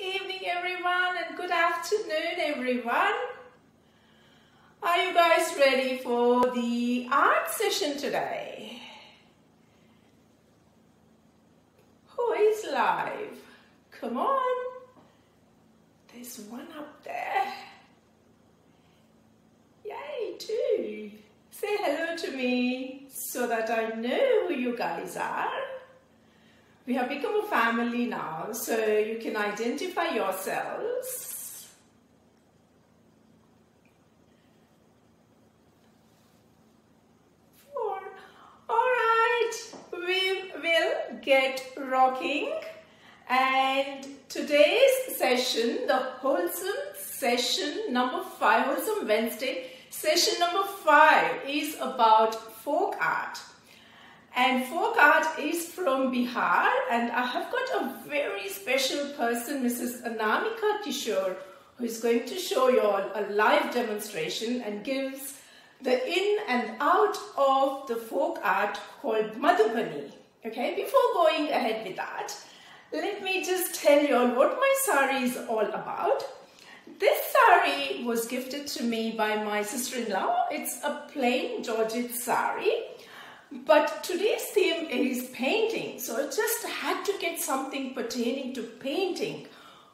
evening, everyone, and good afternoon, everyone. Are you guys ready for the art session today? Who is live? Come on. There's one up there. Yay, two. Say hello to me so that I know who you guys are. We have become a family now, so you can identify yourselves. Four. All right, we will get rocking. And today's session, the wholesome session number five, wholesome Wednesday, session number five is about folk art. And folk art is from Bihar, and I have got a very special person, Mrs. Anamika Kishore, who is going to show you all a live demonstration and gives the in and out of the folk art called Madhubani. Okay, before going ahead with that, let me just tell you all what my sari is all about. This sari was gifted to me by my sister-in-law. It's a plain Georgette sari but today's theme is painting, so I just had to get something pertaining to painting.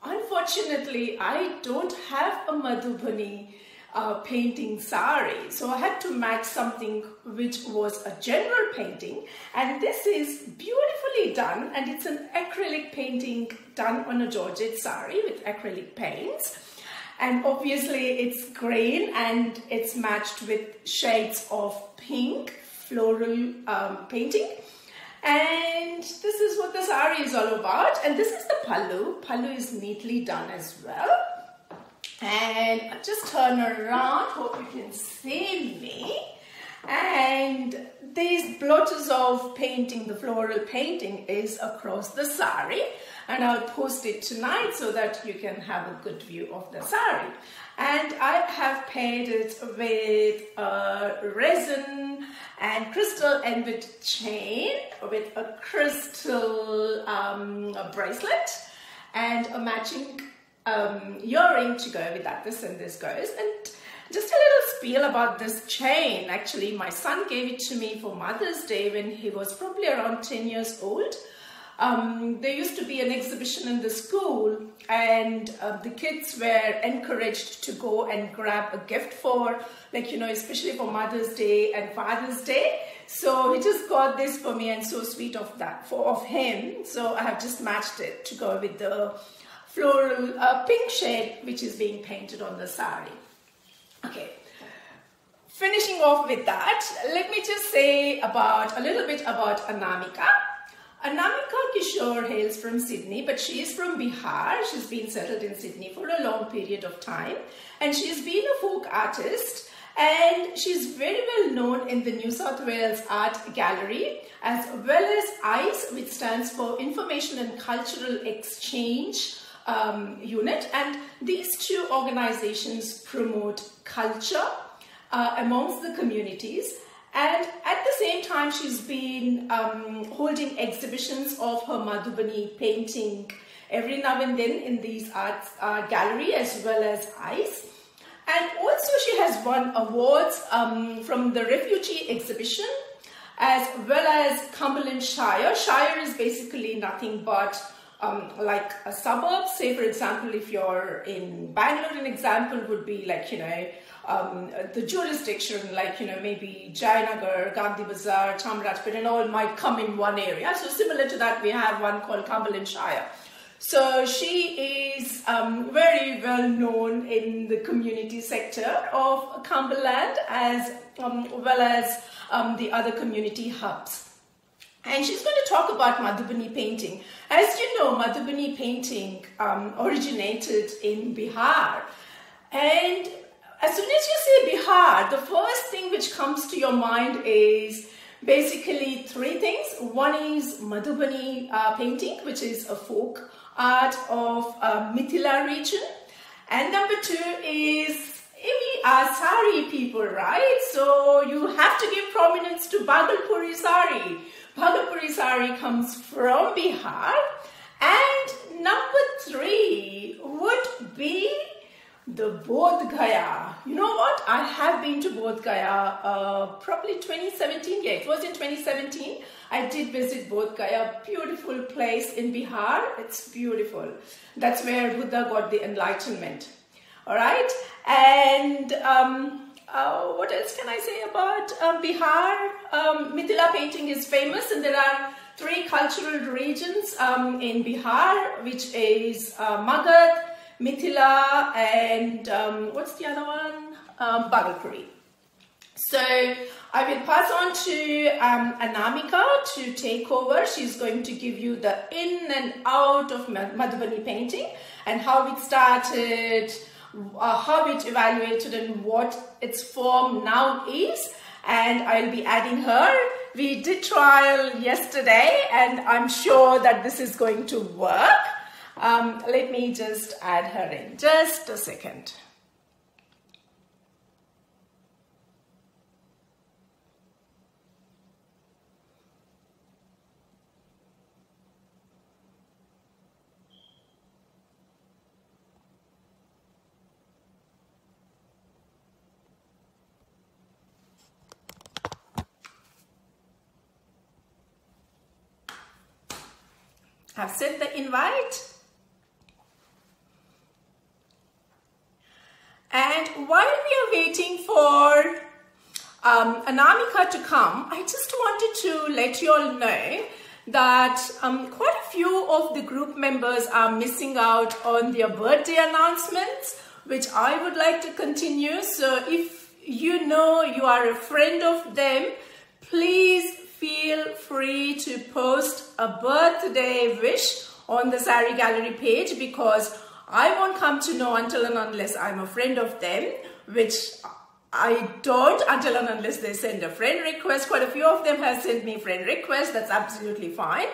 Unfortunately, I don't have a Madhubani uh, painting sari, so I had to match something which was a general painting. And this is beautifully done, and it's an acrylic painting done on a Georgette sari with acrylic paints. And obviously, it's green and it's matched with shades of pink, floral um, painting. And this is what the sari is all about. And this is the pallu. Pallu is neatly done as well. And I'll just turn around, hope you can see me. And these blotches of painting, the floral painting is across the sari. And I'll post it tonight so that you can have a good view of the sari. And I have painted it with uh, resin and crystal and with chain with a crystal um, a bracelet and a matching um, earring to go with that. This and this goes. And just a little spiel about this chain. Actually, my son gave it to me for Mother's Day when he was probably around 10 years old. Um, there used to be an exhibition in the school and uh, the kids were encouraged to go and grab a gift for like you know especially for Mother's Day and Father's Day. So he just got this for me and so sweet of that for of him. So I have just matched it to go with the floral uh, pink shade which is being painted on the sari. Okay. Finishing off with that let me just say about a little bit about Anamika Anamika Kishore hails from Sydney, but she is from Bihar. She's been settled in Sydney for a long period of time. And she's been a folk artist and she's very well known in the New South Wales Art Gallery as well as ICE, which stands for Information and Cultural Exchange um, Unit. And these two organizations promote culture uh, amongst the communities and at the same time, she's been um, holding exhibitions of her Madhubani painting every now and then in these arts uh, gallery as well as ICE. And also she has won awards um, from the refugee exhibition as well as Cumberland Shire. Shire is basically nothing but um, like a suburb. Say for example, if you're in Bangalore, an example would be like, you know, um, the jurisdiction, like, you know, maybe Jayanagar, Gandhi Bazaar, Chamarajpet, and all might come in one area. So similar to that, we have one called Cumberland Shire. So she is um, very well known in the community sector of Cumberland as um, well as um, the other community hubs. And she's going to talk about Madhubani painting. As you know, Madhubani painting um, originated in Bihar. And as soon as you say Bihar, the first thing which comes to your mind is basically three things. One is Madhubani uh, painting, which is a folk art of uh, Mithila region. And number two is we are sari people, right? So you have to give prominence to Bhagalpuri sari. Bhagalpuri sari comes from Bihar. And number three would be the Bodh Gaya. You know what? I have been to Bodh Gaya uh, probably 2017. Yeah, it was in 2017. I did visit Bodh Gaya, beautiful place in Bihar. It's beautiful. That's where Buddha got the enlightenment. All right, and um, uh, what else can I say about um, Bihar? Um, Mithila painting is famous, and there are three cultural regions um, in Bihar, which is uh, Magadh, Mithila, and um, what's the other one? Um, Bhagalpuri. So I will pass on to um, Anamika to take over. She's going to give you the in and out of Madhubani painting and how it started, uh, how it evaluated and what its form now is. And I'll be adding her. We did trial yesterday and I'm sure that this is going to work. Um, let me just add her in. Just a second. I've sent the invite. And while we are waiting for um, Anamika to come, I just wanted to let you all know that um, quite a few of the group members are missing out on their birthday announcements, which I would like to continue. So if you know you are a friend of them, please feel free to post a birthday wish on the Sari Gallery page because I won't come to know until and unless I'm a friend of them, which I don't until and unless they send a friend request. Quite a few of them have sent me friend requests. That's absolutely fine.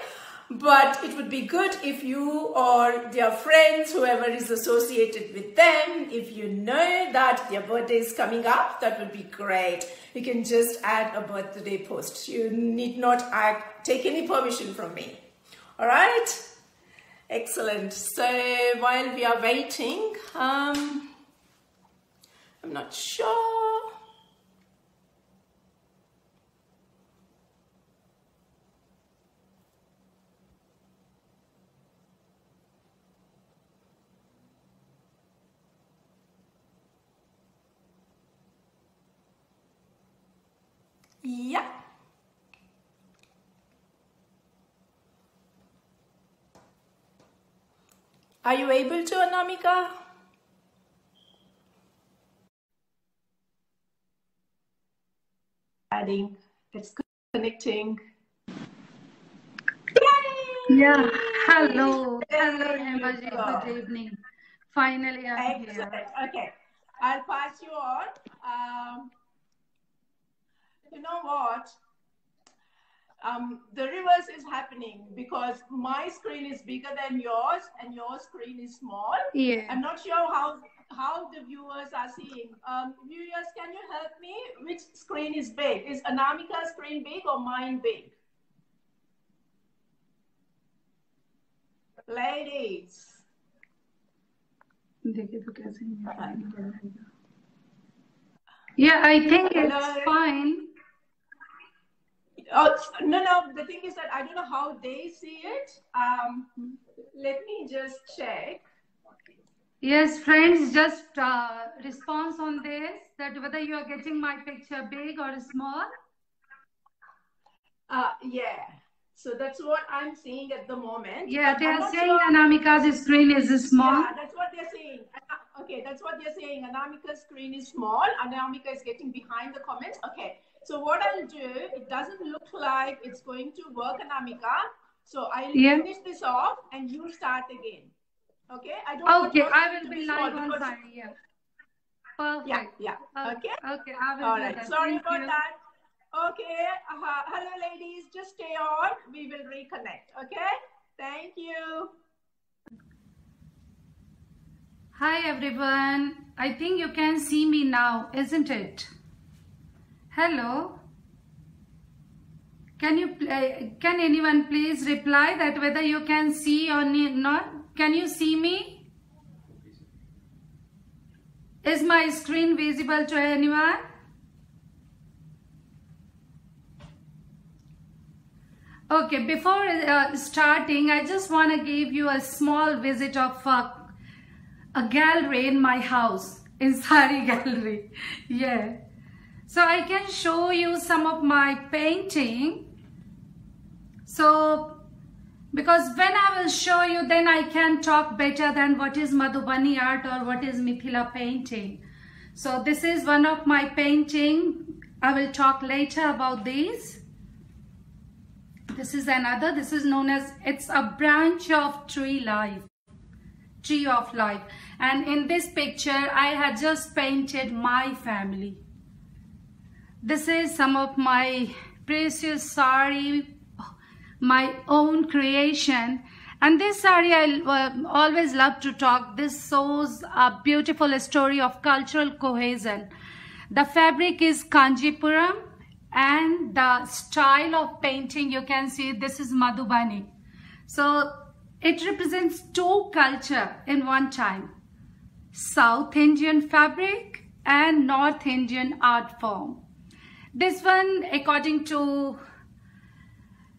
But it would be good if you or their friends, whoever is associated with them, if you know that their birthday is coming up, that would be great. You can just add a birthday post. You need not act, take any permission from me. All right? Excellent. So while we are waiting, um, I'm not sure. Yeah. Are you able to, Anamika? Adding, it's connecting. Yay! Yeah, hello. Hello, Hemaji. Good evening. Finally, I'm Excellent. here. Okay, I'll pass you on. Um, you know what? um, the reverse is happening because my screen is bigger than yours and your screen is small. Yeah. I'm not sure how how the viewers are seeing. Um, viewers, can you help me? Which screen is big? Is Anamika's screen big or mine big? Ladies. Yeah, I think it's fine. Oh, no, no. The thing is that I don't know how they see it. Um, let me just check. Yes, friends, just uh, response on this that whether you are getting my picture big or small. Uh, yeah. So that's what I'm seeing at the moment. Yeah, they are saying sure. Anamika's screen is small. Yeah, that's what they're saying. Okay, that's what they're saying. Anamika's screen is small. Anamika is getting behind the comments. Okay. So what I'll do, it doesn't look like it's going to work, Anamika. So I'll yeah. finish this off and you start again. Okay? I don't Okay, I will be live on Friday. Yeah. Perfect. Yeah, yeah. Okay. Okay, I will All right. That. Sorry Thank about you. that. Okay. Uh, hello, ladies. Just stay on. We will reconnect. Okay. Thank you. Hi, everyone. I think you can see me now, isn't it? Hello. Can you can anyone please reply that whether you can see or not? Can you see me? Is my screen visible to anyone? Okay, before uh, starting, I just want to give you a small visit of uh, a gallery in my house, in Sari Gallery. yeah. So I can show you some of my painting. So, because when I will show you, then I can talk better than what is Madhubani art or what is Mithila painting. So this is one of my painting. I will talk later about these. This is another. This is known as, it's a branch of tree life. Tree of life. And in this picture, I had just painted my family. This is some of my precious sari, my own creation. And this sari, I uh, always love to talk. This shows a beautiful story of cultural cohesion. The fabric is Kanchipuram and the style of painting you can see this is Madhubani. So it represents two culture in one time. South Indian fabric and North Indian art form. This one according to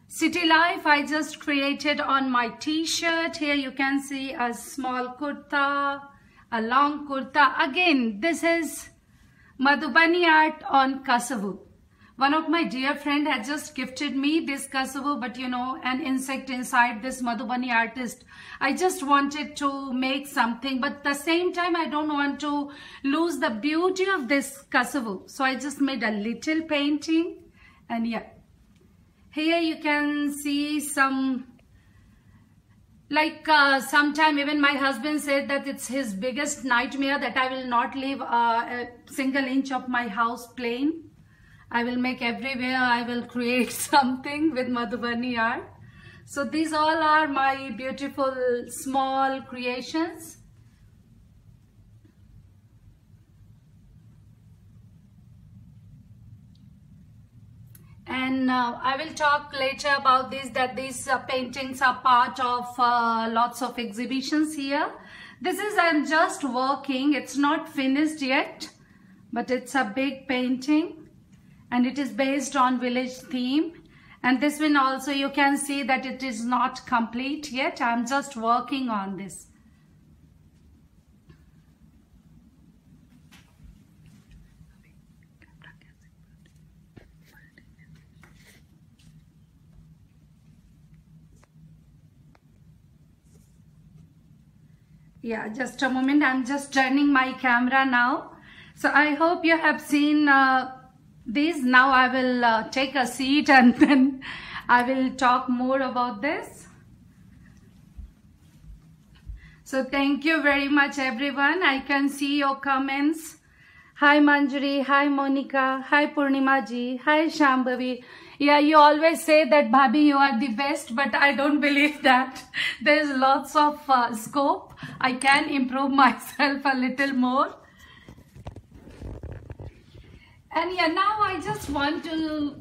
City Life I just created on my t-shirt. Here you can see a small kurta, a long kurta. Again this is Madhubani art on Kasavu. One of my dear friend had just gifted me this kasavu, but you know, an insect inside this Madhubani artist. I just wanted to make something, but at the same time, I don't want to lose the beauty of this kasavu. So I just made a little painting and yeah. Here you can see some like uh, sometime even my husband said that it's his biggest nightmare that I will not leave uh, a single inch of my house plain I will make everywhere, I will create something with Madhubani art. So these all are my beautiful small creations. And uh, I will talk later about this, that these uh, paintings are part of uh, lots of exhibitions here. This is, I'm just working, it's not finished yet, but it's a big painting and it is based on village theme. And this one also you can see that it is not complete yet. I'm just working on this. Yeah just a moment. I'm just turning my camera now. So I hope you have seen uh, this now I will uh, take a seat and then I will talk more about this. So thank you very much everyone. I can see your comments. Hi Manjari, hi Monica, hi Purnima ji, hi Shambhavi. Yeah, you always say that Bhabhi, you are the best, but I don't believe that. There's lots of uh, scope. I can improve myself a little more. And yeah, now I just want to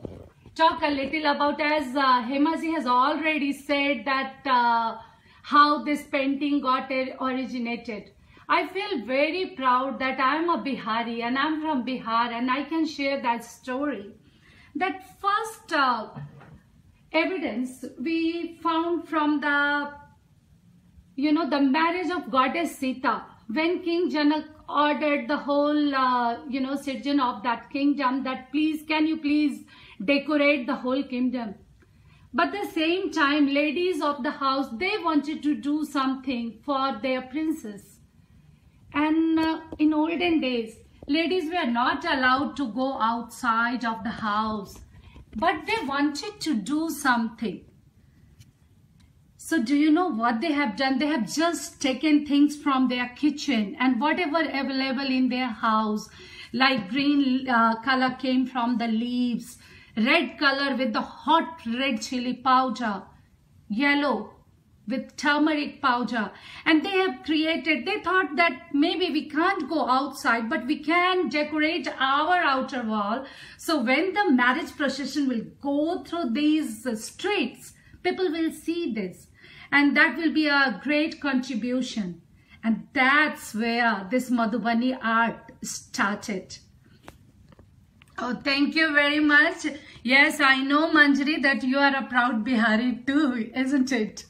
talk a little about as uh, Hemaji has already said that uh, how this painting got originated. I feel very proud that I'm a Bihari and I'm from Bihar and I can share that story. That first uh, evidence we found from the, you know, the marriage of goddess Sita when King Janak ordered the whole, uh, you know, citizen of that kingdom that please, can you please decorate the whole kingdom? But the same time, ladies of the house, they wanted to do something for their princess. And uh, in olden days, ladies were not allowed to go outside of the house. But they wanted to do something. So do you know what they have done? They have just taken things from their kitchen and whatever available in their house, like green uh, color came from the leaves, red color with the hot red chili powder, yellow with turmeric powder. And they have created they thought that maybe we can't go outside but we can decorate our outer wall. So when the marriage procession will go through these streets people will see this and that will be a great contribution. And that's where this Madhubani art started. Oh, thank you very much. Yes, I know, Manjari, that you are a proud Bihari too, isn't it?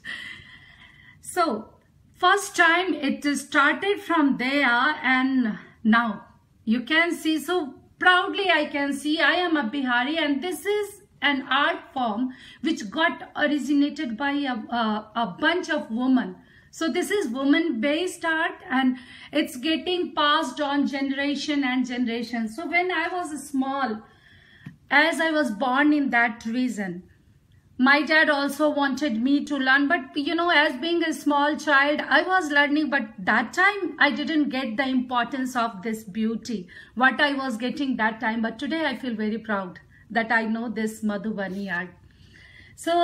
So, first time it started from there and now you can see so proudly I can see I am a Bihari and this is an art form which got originated by a, a, a bunch of women. So this is woman based art and it's getting passed on generation and generation. So when I was small, as I was born in that reason, my dad also wanted me to learn but you know as being a small child i was learning but that time i didn't get the importance of this beauty what i was getting that time but today i feel very proud that i know this madhubani art so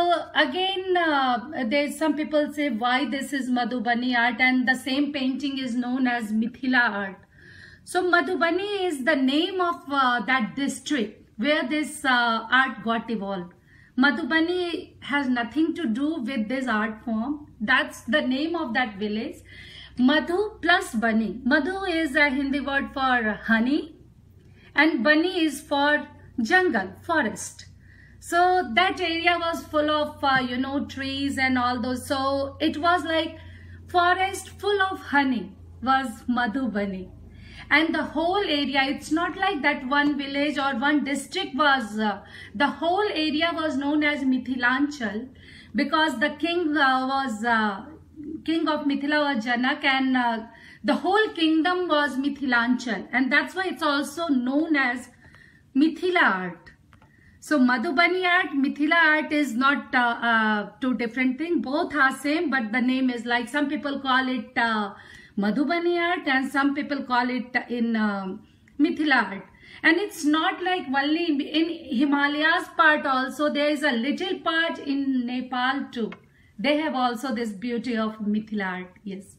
again uh, there's some people say why this is madhubani art and the same painting is known as mithila art so madhubani is the name of uh, that district where this uh, art got evolved Madhubani has nothing to do with this art form. That's the name of that village. Madhu plus Bani. Madhu is a Hindi word for honey and Bani is for jungle, forest. So that area was full of, uh, you know, trees and all those. So it was like forest full of honey was Madhubani and the whole area it's not like that one village or one district was uh, the whole area was known as mithilanchal because the king uh, was uh, king of mithila was janak and uh, the whole kingdom was mithilanchal and that's why it's also known as mithila art so Madhubani art, Mithila art is not uh, uh, two different things. Both are same, but the name is like some people call it uh, Madhubani art and some people call it in uh, Mithila art. And it's not like only in Himalayas part also, there is a little part in Nepal too. They have also this beauty of Mithila art, yes.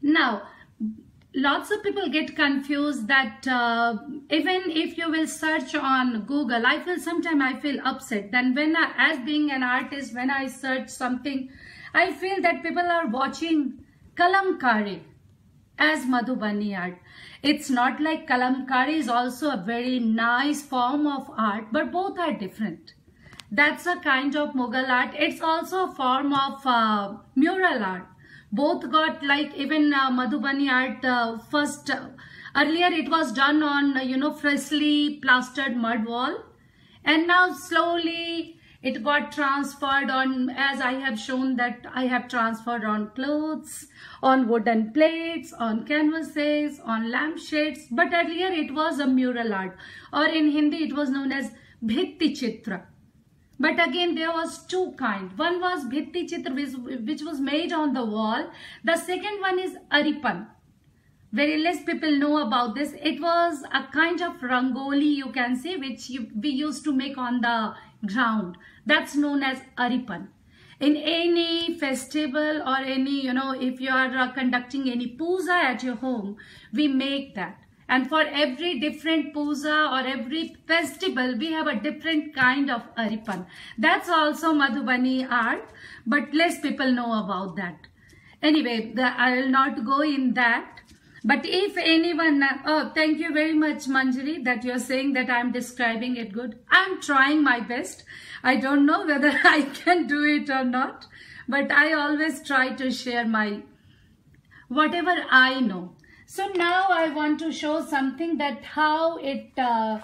Now, lots of people get confused that uh, even if you will search on Google, I feel sometimes I feel upset. Then when I, as being an artist, when I search something, I feel that people are watching kalamkari as Madhubani art. It's not like kalamkari is also a very nice form of art, but both are different. That's a kind of Mughal art. It's also a form of uh, mural art. Both got like even uh, Madhubani art uh, first, uh, earlier it was done on, you know, freshly plastered mud wall. And now slowly it got transferred on as I have shown that I have transferred on clothes, on wooden plates, on canvases, on lampshades. But earlier it was a mural art or in Hindi it was known as Bhitti Chitra. But again, there was two kind. One was Bhitti Chitra, which, was made on the wall. The second one is Aripan. Very less people know about this. It was a kind of rangoli, you can say, which you, we used to make on the ground. That's known as Aripan. In any festival or any, you know, if you are uh, conducting any puja at your home, we make that. And for every different puja or every festival, we have a different kind of Aripan. That's also Madhubani art, but less people know about that. Anyway, the, I will not go in that. But if anyone, oh, thank you very much, Manjari, that you're saying that I'm describing it good. I'm trying my best. I don't know whether I can do it or not, but I always try to share my, whatever I know. So now I want to show something that how it uh,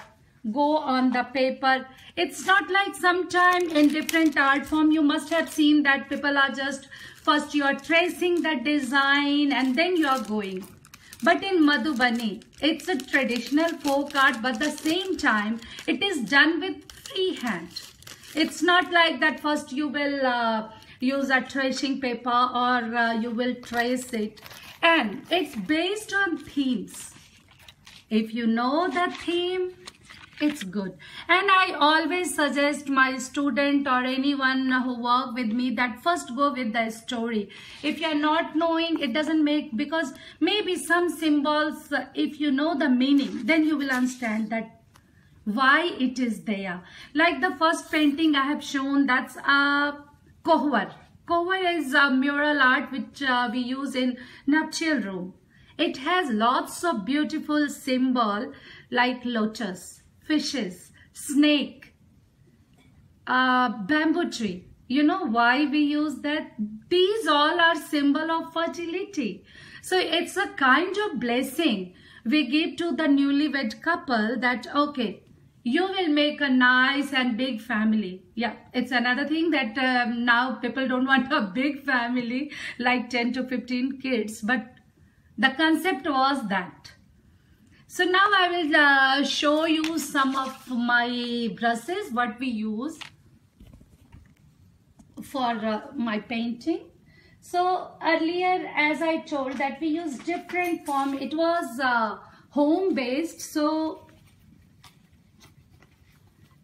go on the paper. It's not like sometime in different art form, you must have seen that people are just, first you are tracing the design and then you are going but in Madhubani, it's a traditional folk art, but the same time, it is done with free hand. It's not like that first you will uh, use a tracing paper or uh, you will trace it. And it's based on themes. If you know the theme, it's good. And i always suggest my student or anyone who work with me that first go with the story. If you're not knowing it doesn't make because maybe some symbols if you know the meaning then you will understand that why it is there. Like the first painting i have shown that's a kohwar kohwar is a mural art which uh, we use in nuptial room. It has lots of beautiful symbol like lotus, fishes, snake, uh, bamboo tree. You know why we use that? These all are symbol of fertility. So it's a kind of blessing we give to the newlywed couple that, okay, you will make a nice and big family. Yeah, it's another thing that um, now people don't want a big family like 10 to 15 kids, but the concept was that. So now I will uh, show you some of my brushes, what we use for uh, my painting. So earlier, as I told that we use different form, it was uh, home based. So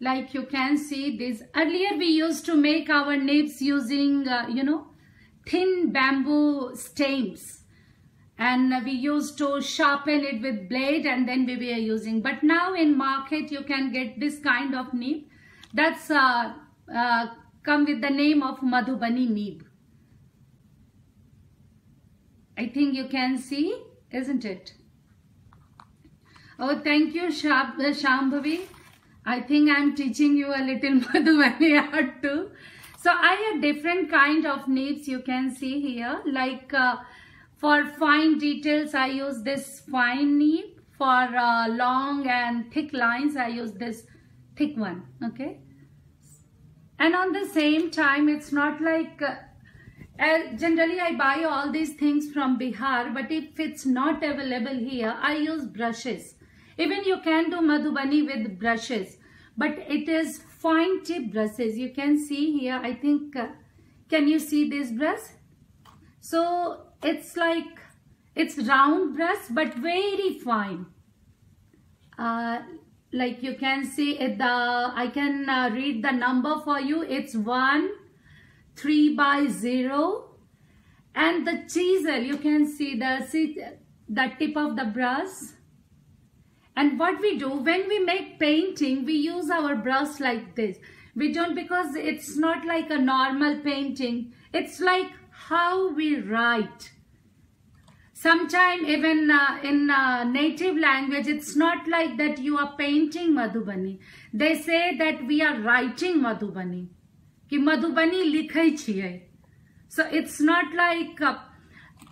like you can see this earlier we used to make our nibs using uh, you know thin bamboo stems. And we used to sharpen it with blade and then we were using. But now in market you can get this kind of nib. That's uh, uh, come with the name of Madhubani nib. I think you can see isn't it? Oh thank you Shab Shambhavi I think I'm teaching you a little Madhubani art too. So I have different kind of nibs you can see here. Like uh, for fine details, I use this fine nib. For uh, long and thick lines, I use this thick one. Okay. And on the same time, it's not like... Uh, generally, I buy all these things from Bihar. But if it's not available here, I use brushes. Even you can do Madhubani with brushes, but it is fine tip brushes. You can see here, I think, uh, can you see this brush? So it's like, it's round brush, but very fine. Uh, like you can see it, the, I can uh, read the number for you. It's 1, 3 by 0. And the chisel, you can see the, see the tip of the brush and what we do when we make painting, we use our brush like this. We don't because it's not like a normal painting. It's like how we write. Sometimes even uh, in uh, native language, it's not like that you are painting Madhubani. They say that we are writing Madhubani. Ki Madhubani likhai So it's not like... Uh,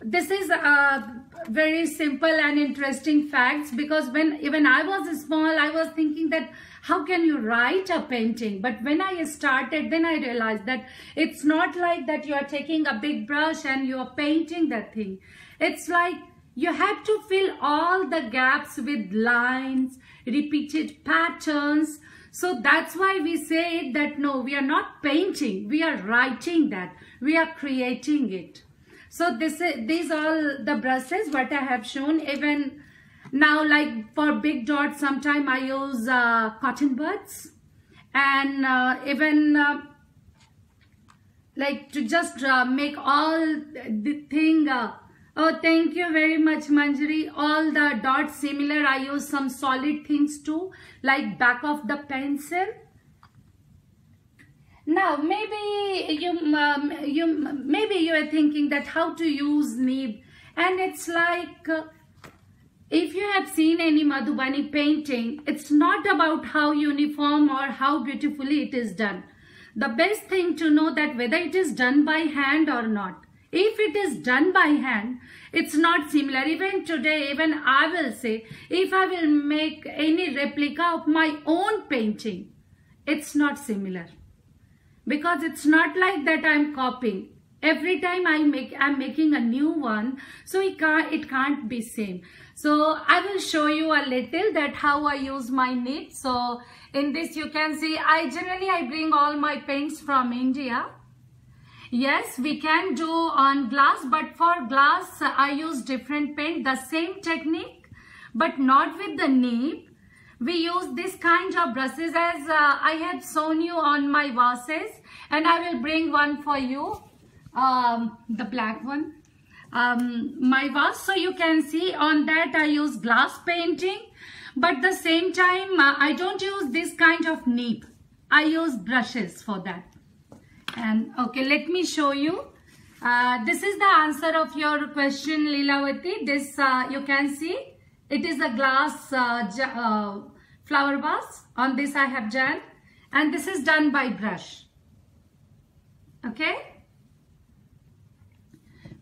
this is a very simple and interesting facts because when even I was small, I was thinking that how can you write a painting? But when I started, then I realized that it's not like that you are taking a big brush and you are painting that thing. It's like you have to fill all the gaps with lines, repeated patterns. So that's why we say that no, we are not painting, we are writing that, we are creating it. So this is, these are the brushes what I have shown. Even now like for big dots, sometime I use uh, cotton buds. And uh, even uh, like to just uh, make all the thing uh, oh thank you very much manjari all the dots similar i use some solid things too like back of the pencil now, maybe you, um, you, maybe you are thinking that how to use nib, and it's like, uh, if you have seen any Madhubani painting, it's not about how uniform or how beautifully it is done. The best thing to know that whether it is done by hand or not. If it is done by hand, it's not similar. Even today, even I will say, if I will make any replica of my own painting, it's not similar because it's not like that I'm copying. Every time I make, I'm making a new one, so it can't, it can't be same. So I will show you a little that how I use my nib. So in this you can see, I generally I bring all my paints from India. Yes, we can do on glass, but for glass I use different paint, the same technique, but not with the nib we use this kind of brushes as uh, I have shown you on my vases and I will bring one for you um, the black one um, my vase so you can see on that I use glass painting but the same time uh, I don't use this kind of nib I use brushes for that And okay, let me show you. Uh, this is the answer of your question, Lilavati. This uh, you can see. It is a glass uh, uh, flower vase. On this I have gel. And this is done by brush. Okay.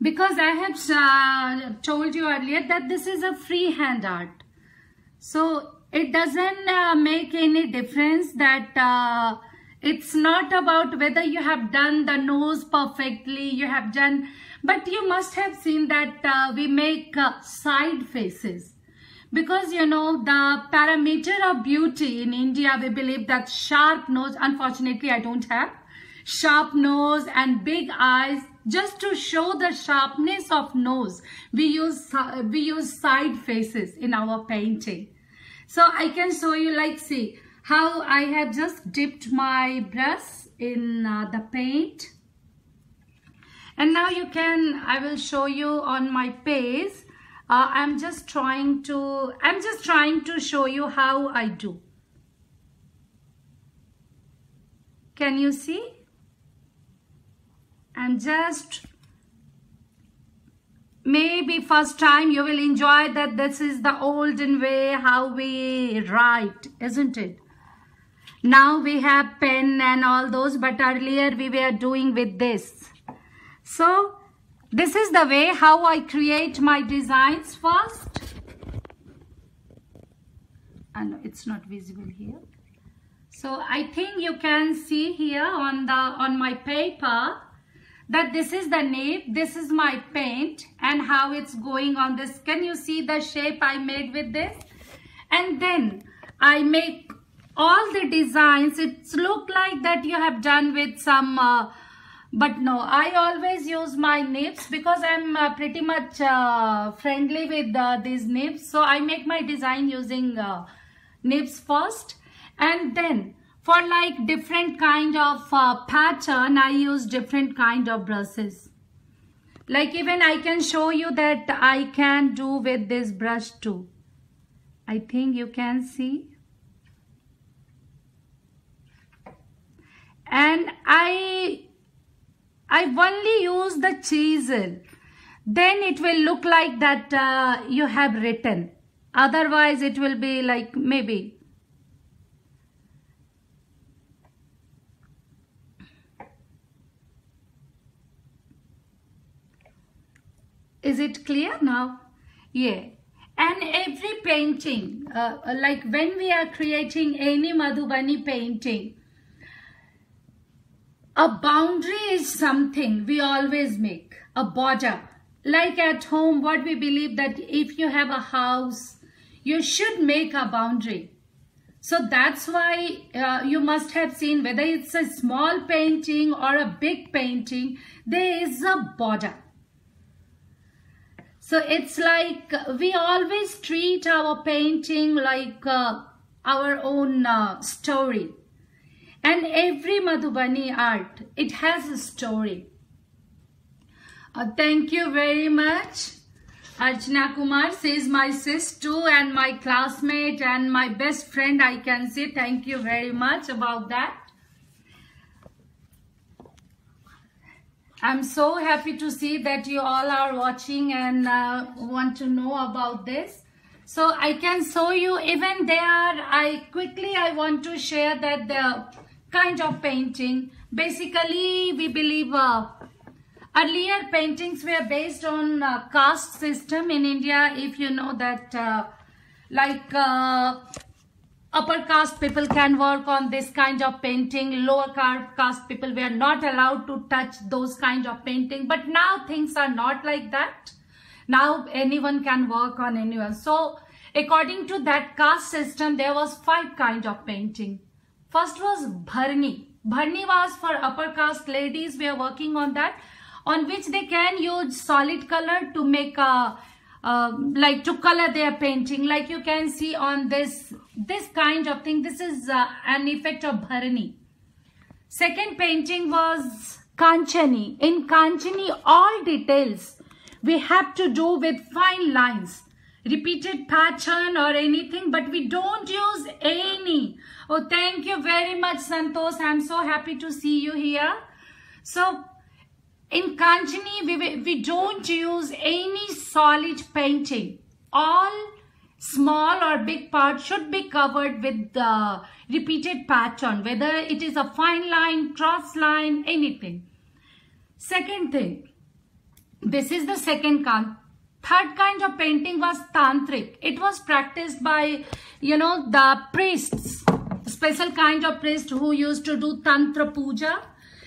Because I have uh, told you earlier that this is a freehand art. So it doesn't uh, make any difference that it's not about whether you have done the nose perfectly, you have done, but you must have seen that uh, we make uh, side faces. Because you know, the parameter of beauty in India, we believe that sharp nose, unfortunately I don't have, sharp nose and big eyes, just to show the sharpness of nose, we use, we use side faces in our painting. So I can show you like, see, how I have just dipped my brush in uh, the paint and now you can I will show you on my page uh, I'm just trying to I'm just trying to show you how I do. Can you see? I'm just maybe first time you will enjoy that this is the olden way how we write isn't it? Now we have pen and all those, but earlier we were doing with this. So this is the way how I create my designs first. And it's not visible here. So I think you can see here on the on my paper that this is the nape, this is my paint and how it's going on this. Can you see the shape I made with this? And then I make all the designs it's look like that you have done with some uh, but no i always use my nibs because i'm uh, pretty much uh, friendly with uh, these nibs so i make my design using uh, nibs first. And then for like different kind of uh, pattern i use different kind of brushes. Like even i can show you that i can do with this brush too. I think you can see. And I I only use the chisel. Then it will look like that uh, you have written. Otherwise it will be like maybe. Is it clear now? Yeah. And every painting uh, like when we are creating any Madhubani painting a boundary is something we always make, a border. Like at home, what we believe that if you have a house, you should make a boundary. So that's why uh, you must have seen whether it's a small painting or a big painting, there is a border. So it's like we always treat our painting like uh, our own uh, story. And every Madhubani art, it has a story. Uh, thank you very much. Archana Kumar says my sis too and my classmate and my best friend I can say thank you very much about that. I'm so happy to see that you all are watching and uh, want to know about this. So I can show you even there I quickly I want to share that the kind of painting. Basically, we believe uh, earlier paintings were based on uh, caste system in India. If you know that, uh, like uh, upper caste people can work on this kind of painting. Lower caste people were not allowed to touch those kind of painting. But now things are not like that. Now anyone can work on anyone. So according to that caste system, there was five kind of painting First was Bharni. Bharni was for upper caste ladies. We are working on that on which they can use solid color to make a uh, like to color their painting like you can see on this this kind of thing this is uh, an effect of bharni second painting was kanchani in kanchani all details we have to do with fine lines repeated pattern or anything but we don't use any oh thank you very much santosh i'm so happy to see you here So in Kanchani, we, we don't use any solid painting. All small or big part should be covered with the repeated pattern, whether it is a fine line, cross line, anything. Second thing, this is the second kind. Third kind of painting was tantric. It was practiced by, you know, the priests, special kind of priest who used to do tantra puja.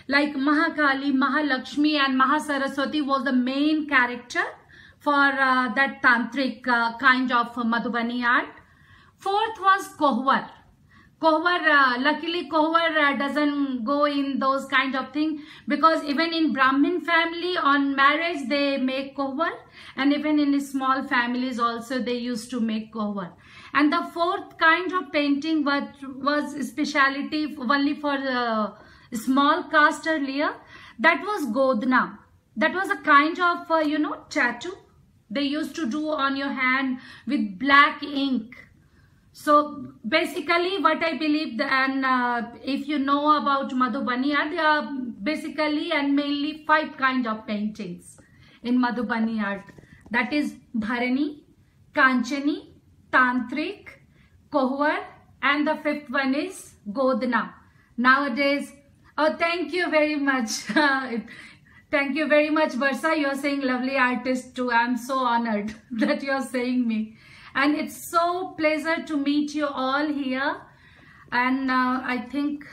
Like Mahakali, Mahalakshmi and Mahasaraswati was the main character for uh, that tantric uh, kind of Madhubani art. Fourth was Kohwar. Kohwar, uh, luckily Kohwar uh, doesn't go in those kind of thing because even in Brahmin family on marriage they make Kohwar and even in small families also they used to make Kohwar. And the fourth kind of painting was, was speciality only for the small cast earlier. That was Godna. That was a kind of, uh, you know, tattoo they used to do on your hand with black ink so basically what I believe and uh, if you know about Madhubani art, there are basically and mainly five kind of paintings in Madhubani art. That is Bharani, Kanchani, Tantrik, Kohwar and the fifth one is Godna. Nowadays, oh thank you very much. thank you very much Barsa. You're saying lovely artist too. I'm so honored that you're saying me and it's so pleasure to meet you all here and uh, I think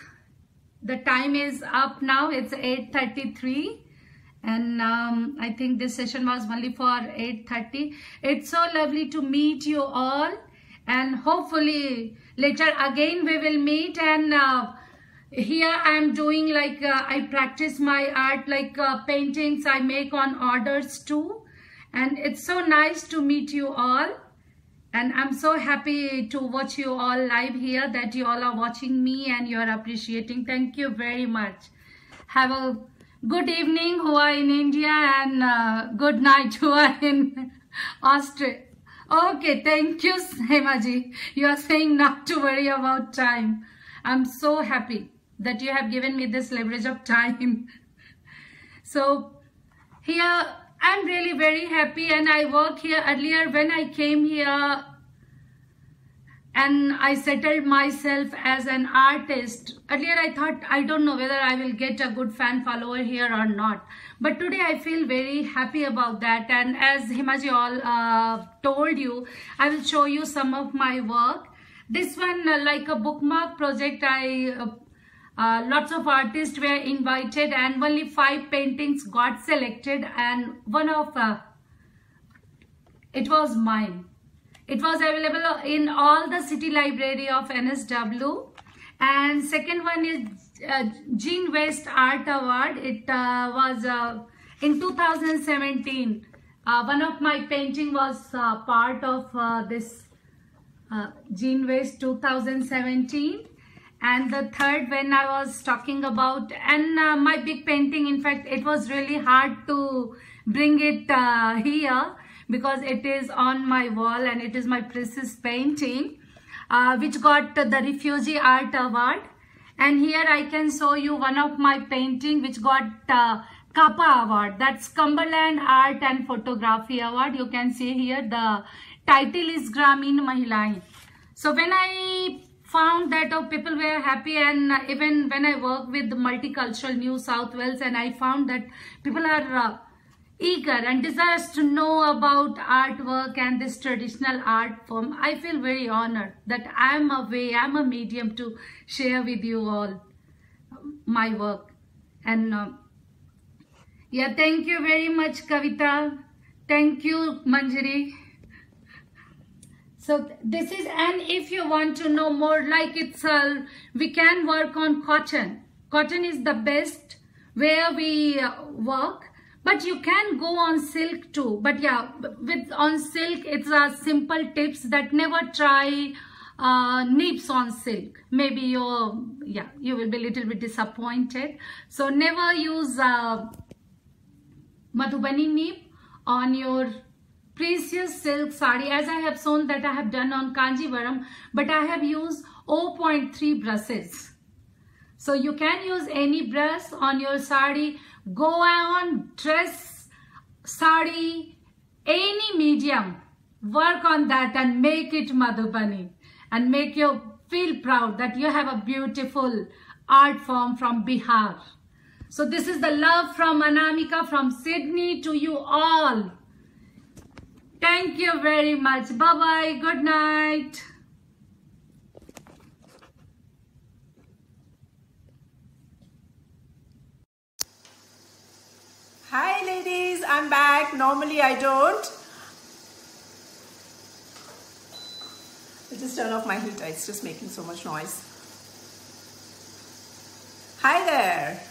the time is up now it's 8.33 and um, I think this session was only for 8.30 it's so lovely to meet you all. And hopefully later again we will meet and uh, here I'm doing like uh, I practice my art like uh, paintings I make on orders too. And it's so nice to meet you all. And i'm so happy to watch you all live here that you all are watching me and you are appreciating. Thank you very much. Have a good evening who are in india and uh, good night who are in Australia. okay thank you Hemaji. you are saying not to worry about time i'm so happy that you have given me this leverage of time so here I'm really very happy and I work here earlier when I came here and I settled myself as an artist. Earlier I thought, I don't know whether I will get a good fan follower here or not. But today I feel very happy about that. And as Himaji all uh, told you, I will show you some of my work. This one, uh, like a bookmark project, I uh, uh, lots of artists were invited and only five paintings got selected and one of uh, it was mine it was available in all the city library of nsw and second one is uh, Jean West Art Award. It uh, was uh, in 2017. Uh, one of my painting was uh, part of uh, this Jean West 2017 and the third when i was talking about and uh, my big painting in fact it was really hard to bring it uh, here because it is on my wall and it is my precious painting uh, which got the refugee art award. And here i can show you one of my painting which got uh, CAPA award. That's Cumberland art and photography award. You can see here the title is Gramin Mahilain so when i found that oh, people were happy and even when I work with the multicultural New South Wales and I found that people are uh, eager and desirous to know about artwork and this traditional art form. I feel very honored that I am a way, I am a medium to share with you all my work. And uh, yeah, thank you very much Kavita. Thank you Manjari. So this is, and if you want to know more, like it's, uh, we can work on cotton. Cotton is the best where we uh, work, but you can go on silk too. But yeah, with on silk, it's a uh, simple tips that never try uh, nibs on silk. Maybe you're, yeah, you will be a little bit disappointed. So never use uh, Madhubani on your precious silk sari as I have shown that I have done on Kanjivaram but I have used 0.3 brushes. So you can use any brush on your sari. Go on, dress, sari, any medium. Work on that and make it Madhubani. And make you feel proud that you have a beautiful art form from Bihar. So this is the love from Anamika from Sydney to you all. Thank you very much. Bye-bye. Good night. Hi ladies, I'm back. Normally I don't. I'll just turn off my heater. It's just making so much noise. Hi there.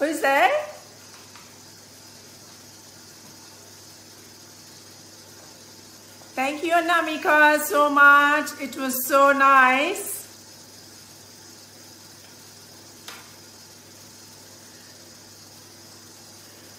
Who's there? Thank you, Namika, so much. It was so nice.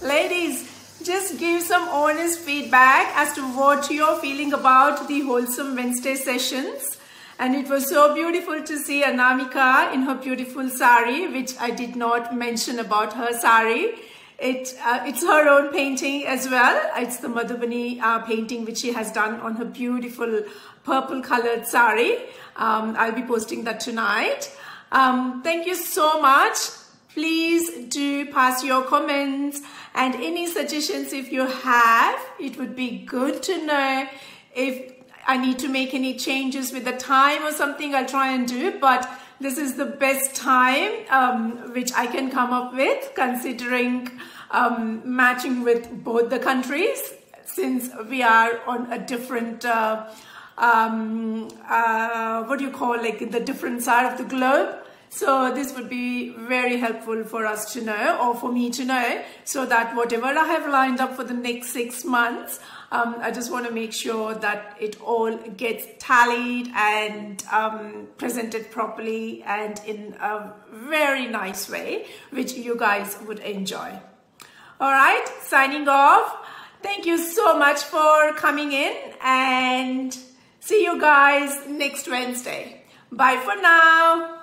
Ladies, just give some honest feedback as to what you're feeling about the Wholesome Wednesday sessions. And it was so beautiful to see Anamika in her beautiful sari, which I did not mention about her sari. It, uh, it's her own painting as well. It's the Madhubani uh, painting which she has done on her beautiful purple colored sari. Um, I'll be posting that tonight. Um, thank you so much. Please do pass your comments and any suggestions if you have. It would be good to know if I need to make any changes with the time or something. I'll try and do but this is the best time um, which I can come up with considering um, matching with both the countries since we are on a different uh, um, uh, what do you call like the different side of the globe so this would be very helpful for us to know or for me to know so that whatever I have lined up for the next six months, um, I just want to make sure that it all gets tallied and um, presented properly and in a very nice way, which you guys would enjoy. All right, signing off. Thank you so much for coming in and see you guys next Wednesday. Bye for now.